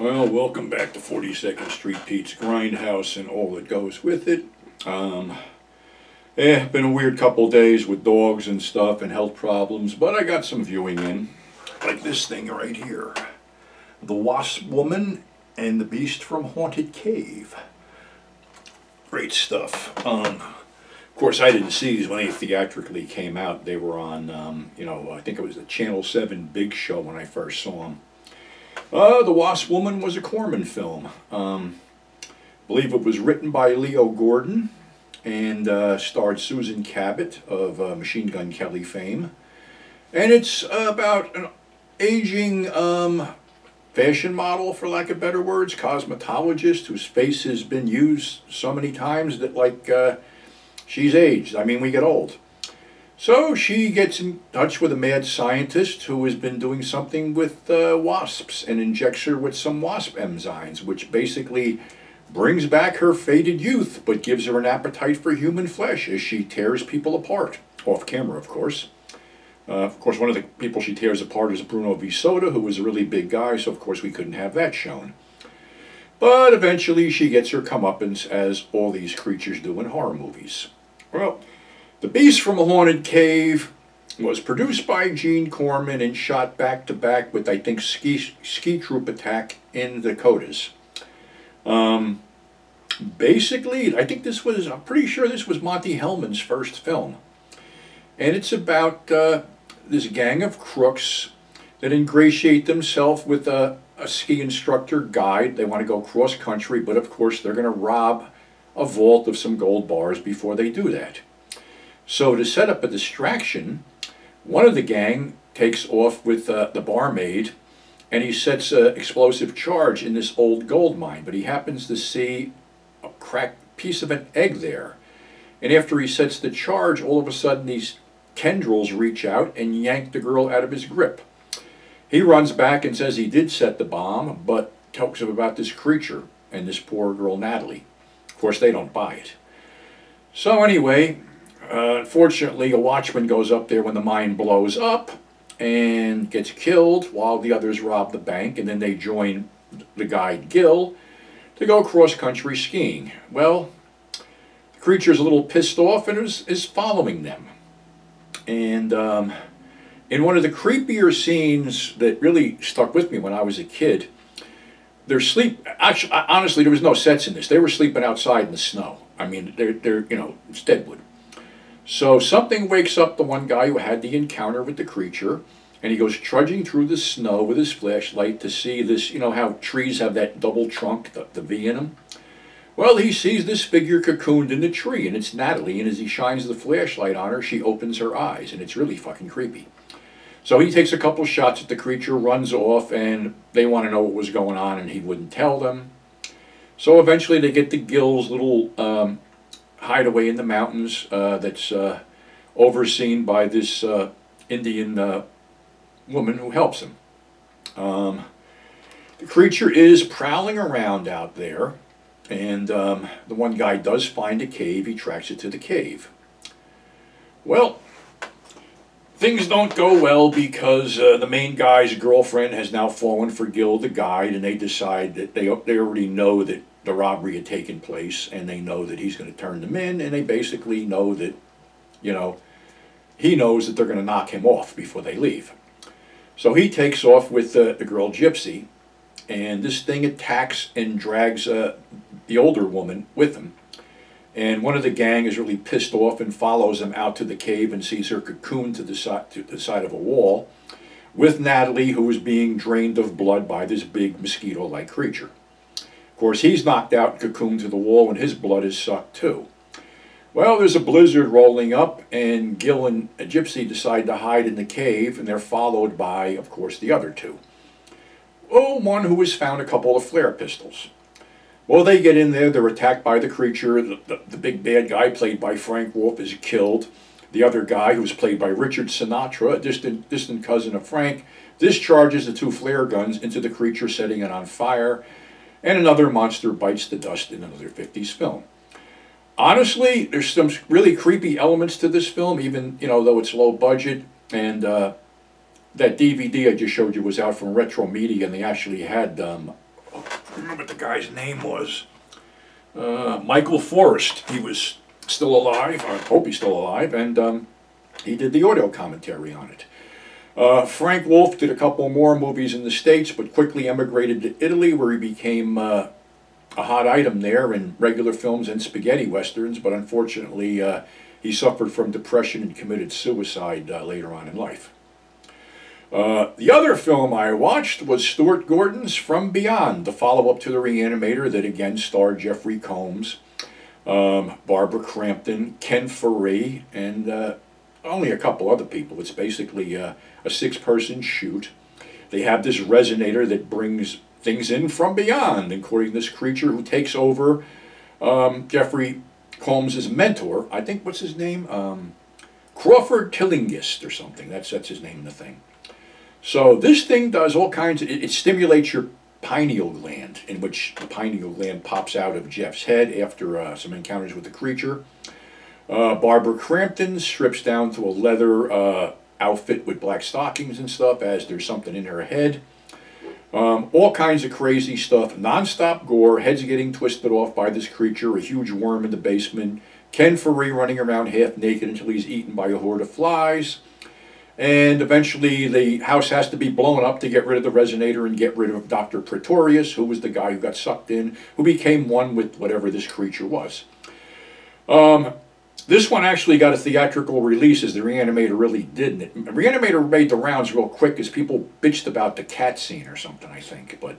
Well, welcome back to 42nd Street Pete's Grindhouse and all that goes with it. Um, eh, been a weird couple days with dogs and stuff and health problems, but I got some viewing in. Like this thing right here. The Wasp Woman and the Beast from Haunted Cave. Great stuff. Um, of course, I didn't see these when they theatrically came out. They were on, um, you know, I think it was the Channel 7 Big Show when I first saw them. Uh, the Wasp Woman was a Corman film. Um, believe it was written by Leo Gordon and uh, starred Susan Cabot of uh, Machine Gun Kelly fame. And it's about an aging um, fashion model, for lack of better words, cosmetologist whose face has been used so many times that, like, uh, she's aged. I mean, we get old. So she gets in touch with a mad scientist who has been doing something with uh, wasps and injects her with some wasp enzymes, which basically brings back her faded youth but gives her an appetite for human flesh as she tears people apart. Off camera, of course. Uh, of course, one of the people she tears apart is Bruno VeSota, Soda, who was a really big guy, so of course we couldn't have that shown. But eventually she gets her comeuppance, as all these creatures do in horror movies. Well, the Beast from a Haunted Cave was produced by Gene Corman and shot back to back with, I think, Ski, Ski Troop Attack in the Dakotas. Um, basically, I think this was, I'm pretty sure this was Monte Hellman's first film. And it's about uh, this gang of crooks that ingratiate themselves with a, a ski instructor guide. They want to go cross country, but of course they're going to rob a vault of some gold bars before they do that. So to set up a distraction, one of the gang takes off with uh, the barmaid and he sets an explosive charge in this old gold mine, but he happens to see a cracked piece of an egg there. And after he sets the charge, all of a sudden these tendrils reach out and yank the girl out of his grip. He runs back and says he did set the bomb, but talks about this creature and this poor girl Natalie. Of course, they don't buy it. So anyway, uh, unfortunately, a watchman goes up there when the mine blows up and gets killed while the others rob the bank, and then they join the guide Gil to go cross-country skiing. Well, the creature's a little pissed off and is, is following them. And um, in one of the creepier scenes that really stuck with me when I was a kid, they're sleep. Actually, honestly, there was no sets in this. They were sleeping outside in the snow. I mean, they're, they're you know, it's deadwood. So something wakes up the one guy who had the encounter with the creature, and he goes trudging through the snow with his flashlight to see this, you know how trees have that double trunk, the, the V in them? Well, he sees this figure cocooned in the tree, and it's Natalie, and as he shines the flashlight on her, she opens her eyes, and it's really fucking creepy. So he takes a couple shots at the creature, runs off, and they want to know what was going on, and he wouldn't tell them. So eventually they get to Gil's little um, hideaway in the mountains uh, that's uh, overseen by this uh, Indian uh, woman who helps him. Um, the creature is prowling around out there, and um, the one guy does find a cave. He tracks it to the cave. Well, things don't go well because uh, the main guy's girlfriend has now fallen for Gil the guide, and they decide that they, they already know that the robbery had taken place and they know that he's going to turn them in and they basically know that, you know, he knows that they're going to knock him off before they leave. So he takes off with uh, the girl Gypsy and this thing attacks and drags uh, the older woman with him. And one of the gang is really pissed off and follows him out to the cave and sees her cocooned to the, side, to the side of a wall with Natalie, who is being drained of blood by this big mosquito-like creature course, he's knocked out and cocooned to the wall and his blood is sucked too. Well, there's a blizzard rolling up and Gil and Gypsy decide to hide in the cave and they're followed by, of course, the other two. Oh, one who has found a couple of flare pistols. Well, they get in there, they're attacked by the creature. The, the, the big bad guy, played by Frank Wolff, is killed. The other guy, who's played by Richard Sinatra, a distant, distant cousin of Frank, discharges the two flare guns into the creature, setting it on fire and another monster bites the dust in another 50s film. Honestly, there's some really creepy elements to this film, even you know though it's low budget. And uh, that DVD I just showed you was out from Retro Media, and they actually had um, oh, I remember what the guy's name was. Uh, Michael Forest. He was still alive. I hope he's still alive. And um, he did the audio commentary on it. Uh, Frank Wolff did a couple more movies in the States, but quickly emigrated to Italy, where he became uh, a hot item there in regular films and spaghetti westerns. But unfortunately, uh, he suffered from depression and committed suicide uh, later on in life. Uh, the other film I watched was Stuart Gordon's From Beyond, the follow-up to The Reanimator that again starred Jeffrey Combs, um, Barbara Crampton, Ken Foree, and uh, only a couple other people. It's basically uh, a six-person shoot. They have this resonator that brings things in from beyond, including this creature who takes over um, Jeffrey Combs' mentor. I think, what's his name? Um, Crawford Tillinghast or something. That's, that's his name in the thing. So this thing does all kinds of, it, it stimulates your pineal gland, in which the pineal gland pops out of Jeff's head after uh, some encounters with the creature. Uh, Barbara Crampton strips down to a leather uh, outfit with black stockings and stuff as there's something in her head. Um, all kinds of crazy stuff. Non-stop gore, heads getting twisted off by this creature, a huge worm in the basement, Ken Foree running around half naked until he's eaten by a horde of flies. And eventually the house has to be blown up to get rid of the resonator and get rid of Dr. Pretorius, who was the guy who got sucked in, who became one with whatever this creature was. Um, this one actually got a theatrical release as the Reanimator really didn't. It, Reanimator made the rounds real quick as people bitched about the cat scene or something, I think. But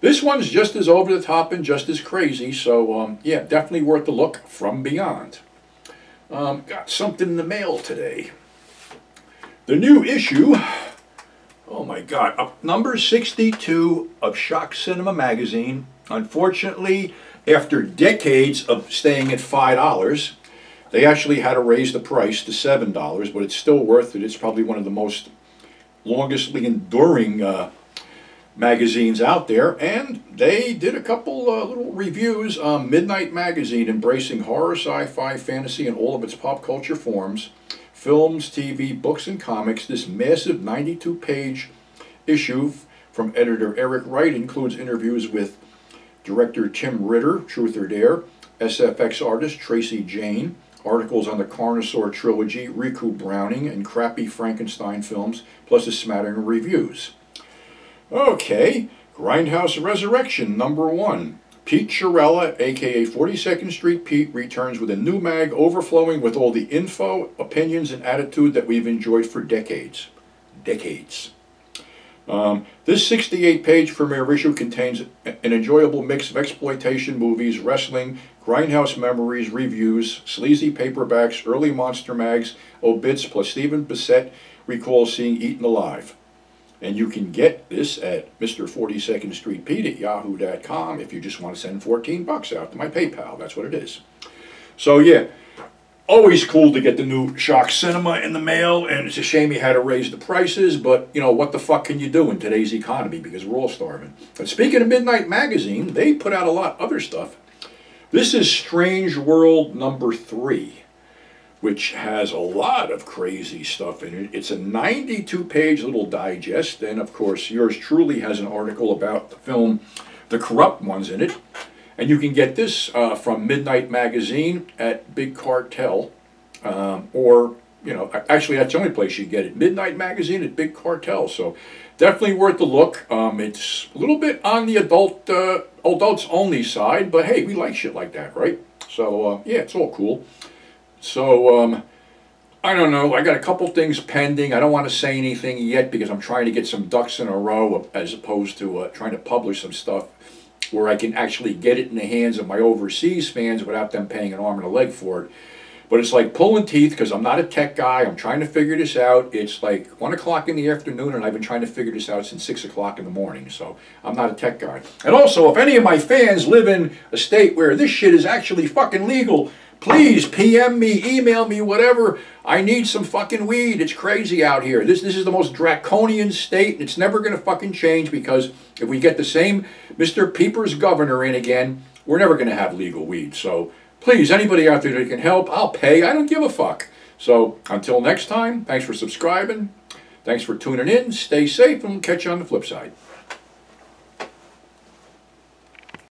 this one's just as over the top and just as crazy, so um, yeah, definitely worth a look from beyond. Um, got something in the mail today. The new issue, oh my god, number 62 of Shock Cinema magazine. Unfortunately, after decades of staying at $5, they actually had to raise the price to $7, but it's still worth it. It's probably one of the most longestly enduring uh, magazines out there. And they did a couple uh, little reviews on Midnight Magazine, embracing horror, sci-fi, fantasy, and all of its pop culture forms. Films, TV, books, and comics. This massive 92-page issue from editor Eric Wright includes interviews with director Tim Ritter, Truth or Dare, SFX artist Tracy Jane, articles on the Carnosaur trilogy, Ricou Browning, and crappy Frankenstein films, plus a smattering of reviews. Okay, Grindhouse Resurrection, number one. Pete Chiarella, aka 42nd Street Pete, returns with a new mag overflowing with all the info, opinions, and attitude that we've enjoyed for decades. Decades. Um, this 68-page premiere issue contains an enjoyable mix of exploitation movies, wrestling, grindhouse memories, reviews, sleazy paperbacks, early monster mags, obits, plus Stephen Bissette recalls seeing Eaten Alive. And you can get this at Mr. 42nd Street Pete at yahoo.com if you just want to send 14 bucks out to my PayPal. That's what it is. So yeah, always cool to get the new Shock Cinema in the mail, and it's a shame he had to raise the prices, but, you know, what the fuck can you do in today's economy because we're all starving. But speaking of Midnight Magazine, they put out a lot of other stuff. This is Strange World number three, which has a lot of crazy stuff in it. It's a 92-page little digest, and of course, yours truly has an article about the film The Corrupt Ones in it. And you can get this uh, from Midnight Magazine at Big Cartel, um, or, you know, actually that's the only place you get it. Midnight Magazine at Big Cartel. So definitely worth a look. Um, it's a little bit on the adult, uh, adults only side, but hey, we like shit like that, right? So, uh, yeah, it's all cool. So, um, I don't know. I got a couple things pending. I don't want to say anything yet because I'm trying to get some ducks in a row as opposed to uh, trying to publish some stuff where I can actually get it in the hands of my overseas fans without them paying an arm and a leg for it. But it's like pulling teeth because I'm not a tech guy. I'm trying to figure this out. It's like 1 o'clock in the afternoon and I've been trying to figure this out since 6 o'clock in the morning. So I'm not a tech guy. And also, if any of my fans live in a state where this shit is actually fucking legal, please PM me, email me, whatever. I need some fucking weed. It's crazy out here. This, this is the most draconian state. And it's never going to fucking change because if we get the same Mr. Peepers governor in again, we're never going to have legal weed. So please, anybody out there that can help, I'll pay. I don't give a fuck. So until next time, thanks for subscribing. Thanks for tuning in. Stay safe and we'll catch you on the flip side.